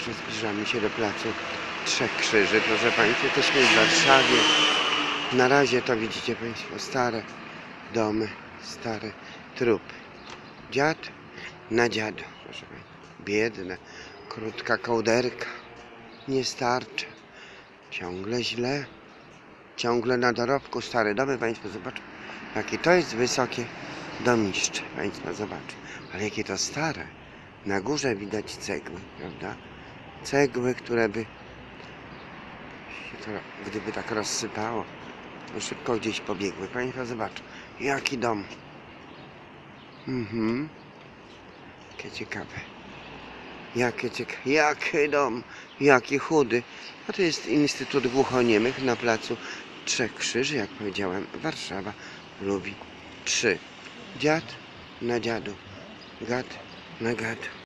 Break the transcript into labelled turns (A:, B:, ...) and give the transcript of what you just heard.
A: że zbliżamy się do placu Trzech Krzyży. Proszę Państwa, jesteśmy w Warszawie. Na razie to widzicie Państwo stare domy, stare trupy. Dziad na dziadu, proszę Państwa. Biedna, krótka kołderka. Nie starczy. Ciągle źle. Ciągle na dorobku stare domy. Państwo zobaczą, jakie to jest wysokie domiszcze. Państwo zobaczą. Ale jakie to stare. Na górze widać cegły, prawda? Cegły, które by się to, gdyby tak rozsypało, to szybko gdzieś pobiegły. Państwo zobaczą, jaki dom. Mhm. Jakie ciekawe. Jakie ciekawe. Jaki dom. Jaki chudy. A to jest Instytut Głuchoniemych na placu Trzech Krzyży, jak powiedziałem. Warszawa lubi trzy. Dziad na dziadu. Gad na gadu.